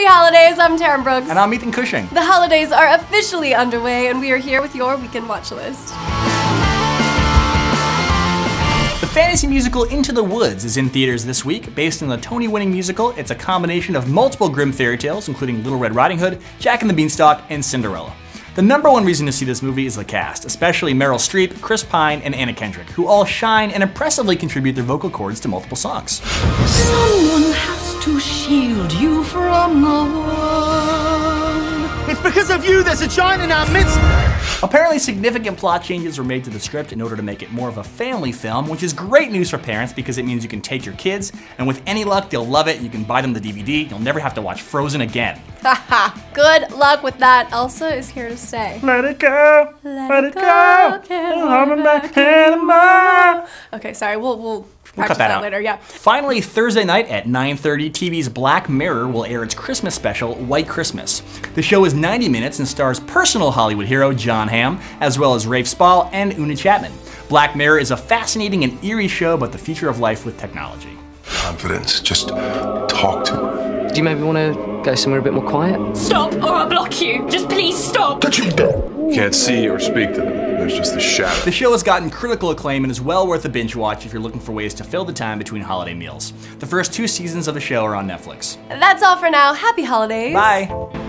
Happy holidays, I'm Taryn Brooks. And I'm Ethan Cushing. The holidays are officially underway, and we are here with your weekend watch list. The fantasy musical Into the Woods is in theaters this week. Based on the Tony winning musical, it's a combination of multiple Grimm fairy tales, including Little Red Riding Hood, Jack and the Beanstalk, and Cinderella. The number one reason to see this movie is the cast, especially Meryl Streep, Chris Pine, and Anna Kendrick, who all shine and impressively contribute their vocal cords to multiple songs. Someone has to shield you from the world. It's because of you there's a giant in our midst. Apparently, significant plot changes were made to the script in order to make it more of a family film, which is great news for parents because it means you can take your kids, and with any luck, they'll love it. You can buy them the DVD, you'll never have to watch Frozen again. Haha, good luck with that. Elsa is here to stay. Let it go, let, it go, can't back Okay, sorry, we'll, we'll We'll cut that, that out later, yeah. Finally, Thursday night at 9:30, TV's Black Mirror will air its Christmas special, White Christmas. The show is 90 minutes and stars personal Hollywood hero Jon Hamm, as well as Rafe Spall and Oona Chaplin. Black Mirror is a fascinating and eerie show about the future of life with technology. Confidence, just talk to her. Do you maybe want to go somewhere a bit more quiet? Stop or I'll block you. Just please stop. Can't see or speak to them. There's just the shadow. The show has gotten critical acclaim and is well worth a binge watch if you're looking for ways to fill the time between holiday meals. The first two seasons of the show are on Netflix. That's all for now. Happy holidays. Bye.